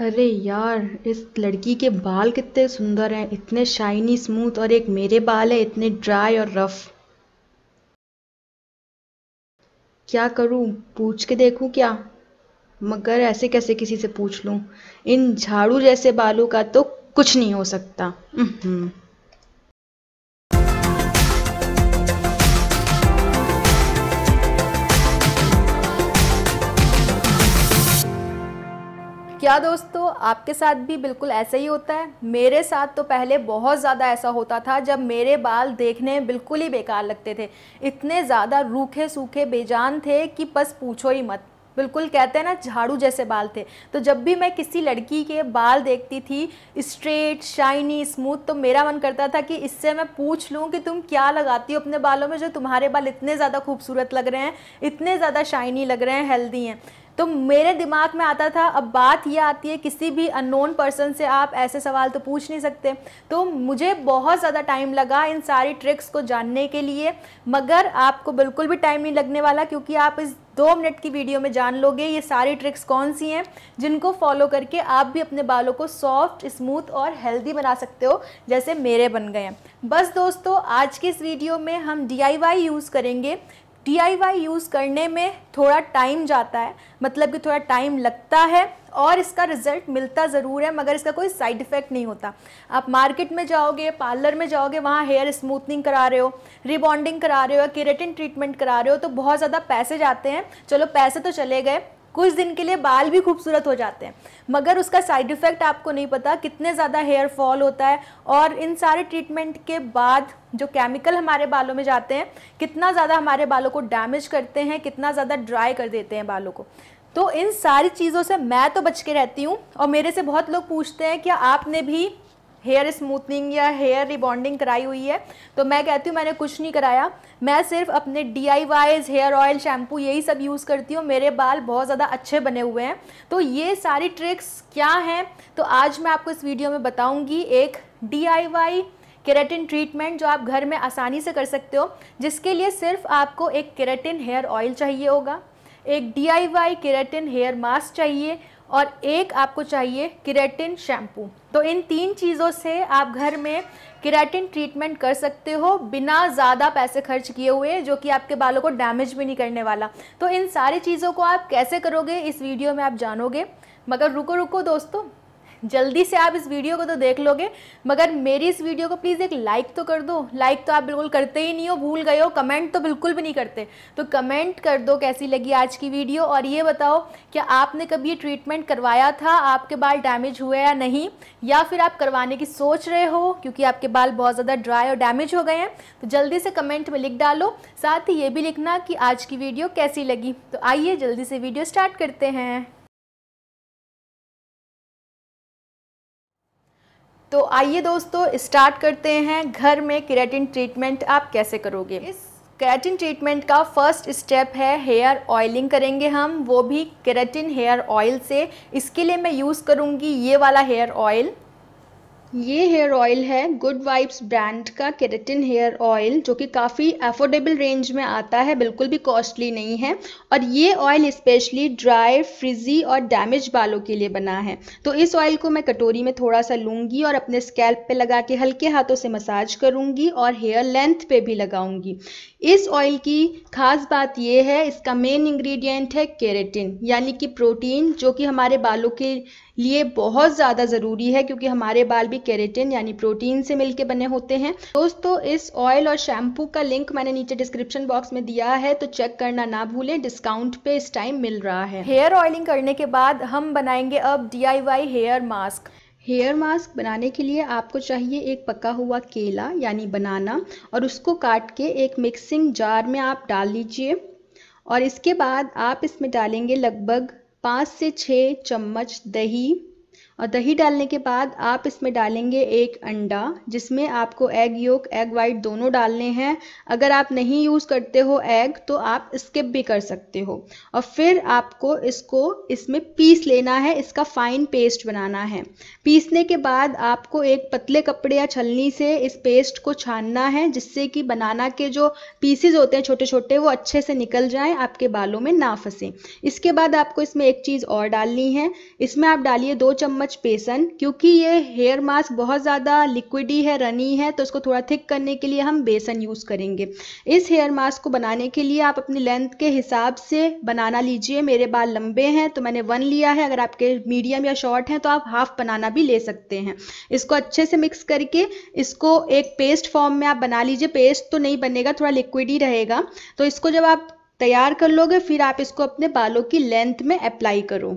अरे यार, इस लड़की के बाल कितने सुंदर हैं, इतने शाइनी स्मूथ और एक मेरे बाल है, इतने ड्राई और रफ क्या करूँ, पूछ के देखूँ क्या? मगर ऐसे कैसे किसी से पूछ लूँ? इन झाड़ू जैसे बालों का तो कुछ नहीं हो सकता। क्या दोस्तों, आपके साथ भी बिल्कुल ऐसा ही होता है। मेरे साथ तो पहले बहुत ज़्यादा ऐसा होता था, जब मेरे बाल देखने बिल्कुल ही बेकार लगते थे। इतने ज़्यादा रूखे सूखे बेजान थे कि बस पूछो ही मत। बिल्कुल कहते हैं ना, झाड़ू जैसे बाल थे। तो जब भी मैं किसी लड़की के बाल देखती थी, स्ट्रेट, शाइनी, स्मूथ तो मेरा मन करता था कि इससे मैं पूछ लूँ कि तुम क्या लगाती हो अपने बालों में, जो तुम्हारे बाल इतने ज़्यादा खूबसूरत लग रहे हैं, इतने ज़्यादा शाइनी लग रहे हैं, हेल्दी हैं। तो मेरे दिमाग में आता था, अब बात यह आती है, किसी भी अननोन पर्सन से आप ऐसे सवाल तो पूछ नहीं सकते। तो मुझे बहुत ज़्यादा टाइम लगा इन सारी ट्रिक्स को जानने के लिए, मगर आपको बिल्कुल भी टाइम नहीं लगने वाला, क्योंकि आप इस दो मिनट की वीडियो में जान लोगे ये सारी ट्रिक्स कौन सी हैं, जिनको फॉलो करके आप भी अपने बालों को सॉफ्ट स्मूथ और हेल्दी बना सकते हो, जैसे मेरे बन गए हैं। बस दोस्तों, आज की इस वीडियो में हम डीआईवाई यूज़ करेंगे। डी यूज़ करने में थोड़ा टाइम जाता है मतलब कि थोड़ा टाइम लगता है और इसका रिज़ल्ट मिलता ज़रूर है, मगर इसका कोई साइड इफ़ेक्ट नहीं होता। आप मार्केट में जाओगे पार्लर में जाओगे, वहाँ हेयर स्मूथनिंग करा रहे हो रिबॉन्डिंग करा रहे हो या केरेटिन ट्रीटमेंट करा रहे हो तो बहुत ज़्यादा पैसे जाते हैं। चलो, पैसे तो चले गए कुछ दिन के लिए बाल भी खूबसूरत हो जाते हैं। मगर उसका साइड इफ़ेक्ट आपको नहीं पता कितने ज़्यादा हेयर फॉल होता है और इन सारे ट्रीटमेंट के बाद जो केमिकल हमारे बालों में जाते हैं, कितना ज़्यादा हमारे बालों को डैमेज करते हैं, कितना ज़्यादा ड्राई कर देते हैं बालों को। तो इन सारी चीज़ों से मैं तो बच के रहती हूँ और मेरे से बहुत लोग पूछते हैं, क्या आपने भी हेयर स्मूथनिंग या हेयर रिबॉन्डिंग कराई हुई है। तो मैं कहती हूँ, मैंने कुछ नहीं कराया। मैं सिर्फ़ अपने D I Y hair oil, shampoo यही सब यूज़ करती हूँ। मेरे बाल बहुत ज़्यादा अच्छे बने हुए हैं। तो ये सारी ट्रिक्स क्या हैं? तो आज मैं आपको इस वीडियो में बताऊँगी एक D I Y keratin treatment जो आप घर में आसानी से कर सकते हो, जिसके लिए सिर्फ़ आपको एक केराटिन हेयर ऑयल चाहिए होगा। एक D I Y keratin hair mask चाहिए और एक आपको चाहिए किरेटिन शैम्पू। तो इन तीन चीज़ों से आप घर में किरेटिन ट्रीटमेंट कर सकते हो बिना ज़्यादा पैसे खर्च किए हुए, जो कि आपके बालों को डैमेज भी नहीं करने वाला। तो इन सारी चीज़ों को आप कैसे करोगे, इस वीडियो में आप जानोगे। मगर रुको रुको दोस्तों जल्दी से आप इस वीडियो को तो देख लोगे, मगर मेरी इस वीडियो को प्लीज़ एक लाइक तो कर दो। लाइक तो आप बिल्कुल करते ही नहीं हो, भूल गए हो कमेंट तो बिल्कुल भी नहीं करते। तो कमेंट कर दो कैसी लगी आज की वीडियो, और ये बताओ, क्या आपने कभी ये ट्रीटमेंट करवाया था? आपके बाल डैमेज हुए या नहीं? या फिर आप करवाने की सोच रहे हो, क्योंकि आपके बाल बहुत ज़्यादा ड्राई और डैमेज हो गए हैं? तो जल्दी से कमेंट में लिख डालो, साथ ही ये भी लिखना कि आज की वीडियो कैसी लगी। तो आइए जल्दी से वीडियो स्टार्ट करते हैं। तो आइए दोस्तों स्टार्ट करते हैं घर में केराटिन ट्रीटमेंट आप कैसे करोगे? इस केराटिन ट्रीटमेंट का फ़र्स्ट स्टेप है हेयर ऑयलिंग करेंगे हम। वो भी केराटिन हेयर ऑयल से। इसके लिए मैं यूज़ करूँगी ये वाला हेयर ऑयल ये हेयर ऑयल है गुड वाइब्स ब्रांड का केरेटिन हेयर ऑयल जो कि काफ़ी अफोर्डेबल रेंज में आता है, बिल्कुल भी कॉस्टली नहीं है और ये ऑयल स्पेशली ड्राई फ्रिजी और डैमेज बालों के लिए बना है। तो इस ऑयल को मैं कटोरी में थोड़ा सा लूँगी और अपने स्कैल्प पे लगा के हल्के हाथों से मसाज करूँगी और हेयर लेंथ पे भी लगाऊँगी। इस ऑयल की खास बात यह है, इसका मेन इंग्रेडिएंट है केरेटिन यानी कि प्रोटीन जो कि हमारे बालों के लिए बहुत ज़्यादा ज़रूरी है क्योंकि हमारे बाल भी केरेटिन यानी प्रोटीन से मिलके बने होते हैं। दोस्तों इस ऑयल और शैम्पू का लिंक मैंने नीचे डिस्क्रिप्शन बॉक्स में दिया है तो चेक करना ना भूलें डिस्काउंट पे इस टाइम मिल रहा है। हेयर ऑयलिंग करने के बाद हम बनाएँगे अब the hair mask hair mask बनाने के लिए आपको चाहिए एक पका हुआ केला यानी बनाना और उसको काट के एक मिक्सिंग जार में आप डाल लीजिए। और इसके बाद आप इसमें डालेंगे लगभग पाँच से छः चम्मच दही और दही डालने के बाद आप इसमें डालेंगे एक अंडा, जिसमें आपको एग योक एग वाइट दोनों डालने हैं। अगर आप नहीं यूज़ करते हो एग तो आप स्किप भी कर सकते हो। और फिर आपको इसको, इसमें पीस लेना है, इसका फाइन पेस्ट बनाना है। पीसने के बाद आपको एक पतले कपड़े या छलनी से इस पेस्ट को छानना है, जिससे कि बनाना के जो पीसेज होते हैं छोटे छोटे वो अच्छे से निकल जाएँ, आपके बालों में ना फंसे। इसके बाद आपको इसमें एक चीज़ और डालनी है। इसमें आप डालिए दो चम्मच बेसन क्योंकि ये हेयर मास्क बहुत ज़्यादा लिक्विडी है रनी है तो इसको थोड़ा थिक करने के लिए हम बेसन यूज़ करेंगे। इस हेयर मास्क को बनाने के लिए आप अपनी लेंथ के हिसाब से बनाना लीजिए। मेरे बाल लंबे हैं तो मैंने वन लिया है। अगर आपके मीडियम या शॉर्ट हैं तो आप हाफ़ बनाना भी ले सकते हैं। इसको अच्छे से मिक्स करके इसको एक पेस्ट फॉर्म में आप बना लीजिए। पेस्ट तो नहीं बनेगा, थोड़ा लिक्विड ही रहेगा। तो इसको जब आप तैयार कर लोगे, फिर आप इसको अपने बालों की लेंथ में अप्लाई करो।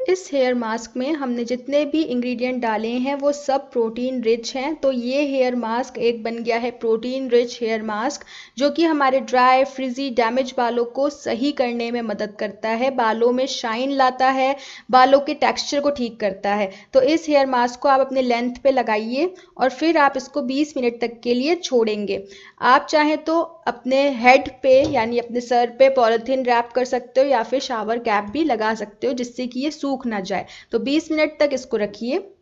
इस हेयर मास्क में हमने जितने भी इंग्रेडिएंट डाले हैं, वो सब प्रोटीन रिच हैं। तो ये हेयर मास्क एक बन गया है प्रोटीन रिच हेयर मास्क जो कि हमारे ड्राई फ्रिजी डैमेज बालों को सही करने में मदद करता है। बालों में शाइन लाता है, बालों के टेक्सचर को ठीक करता है। तो इस हेयर मास्क को आप अपने लेंथ पे लगाइए और फिर आप इसको 20 मिनट तक के लिए छोड़ेंगे। आप चाहें तो अपने हेड पे, यानी अपने सर पे पॉलिथीन रैप कर सकते हो या फिर शावर कैप भी लगा सकते हो, जिससे कि ये ना जाए। तो 20 मिनट तक इसको रखिए।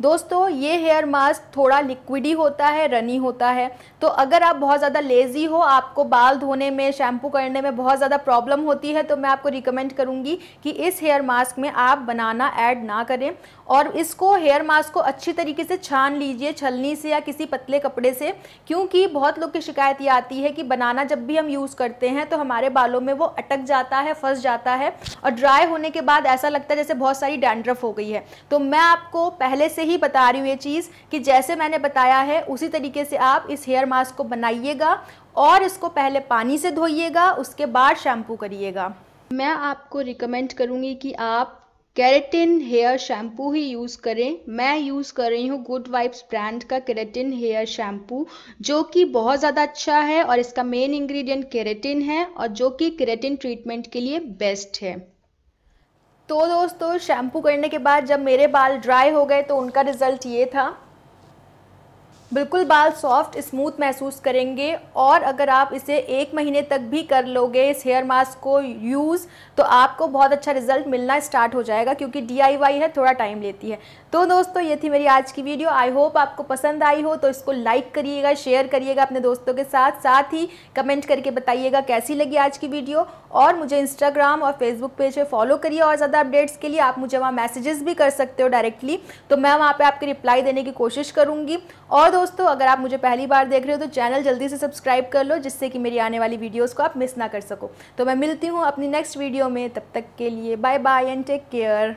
दोस्तों, ये हेयर मास्क थोड़ा लिक्विडी होता है रनी होता है। तो अगर आप बहुत ज़्यादा लेज़ी हो, आपको बाल धोने में शैम्पू करने में बहुत ज़्यादा प्रॉब्लम होती है तो मैं आपको रिकमेंड करूँगी कि इस हेयर मास्क में आप बनाना ऐड ना करें। और इसको हेयर मास्क को अच्छी तरीके से छान लीजिए, छलनी से या किसी पतले कपड़े से, क्योंकि बहुत लोग की शिकायत ये आती है कि बनाना जब भी हम यूज़ करते हैं तो हमारे बालों में वो अटक जाता है, फंस जाता है। और ड्राई होने के बाद ऐसा लगता है जैसे बहुत सारी डैंड्रफ हो गई है। तो मैं आपको पहले से ही बता रही हूँ ये चीज़ कि जैसे मैंने बताया है, उसी तरीके से आप इस हेयर मास्क को बनाइएगा और इसको पहले पानी से धोइएगा, उसके बाद शैम्पू करिएगा। मैं आपको रिकमेंड करूँगी कि आप कैरेटिन हेयर शैम्पू ही यूज़ करें। मैं यूज़ कर रही हूँ गुड वाइब्स ब्रांड का कैरेटिन हेयर शैम्पू जो कि बहुत ज़्यादा अच्छा है और इसका मेन इंग्रेडिएंट कैरेटिन है और जो कि कैरेटिन ट्रीटमेंट के लिए बेस्ट है। तो दोस्तों शैम्पू करने के बाद जब मेरे बाल ड्राई हो गए तो उनका रिज़ल्ट ये था। बिल्कुल बाल सॉफ्ट, स्मूथ महसूस करेंगे और अगर आप इसे एक महीने तक भी कर लोगे इस हेयर मास्क को यूज़ तो आपको बहुत अच्छा रिज़ल्ट मिलना स्टार्ट हो जाएगा क्योंकि डीआईवाई है, थोड़ा टाइम लेती है। तो दोस्तों, ये थी मेरी आज की वीडियो आई होप आपको पसंद आई हो तो इसको लाइक करिएगा शेयर करिएगा अपने दोस्तों के साथ। साथ ही कमेंट करके बताइएगा कैसी लगी आज की वीडियो और मुझे इंस्टाग्राम और फेसबुक पेज पे फॉलो करिए और ज़्यादा अपडेट्स के लिए आप मुझे वहाँ मैसेजेस भी कर सकते हो डायरेक्टली तो मैं वहाँ पर आपकी रिप्लाई देने की कोशिश करूँगी। और दोस्तों अगर आप मुझे पहली बार देख रहे हो तो चैनल जल्दी से सब्सक्राइब कर लो, जिससे कि मेरी आने वाली वीडियोस को आप मिस ना कर सको। तो मैं मिलती हूँ अपनी नेक्स्ट वीडियो में। तब तक के लिए bye bye and take care.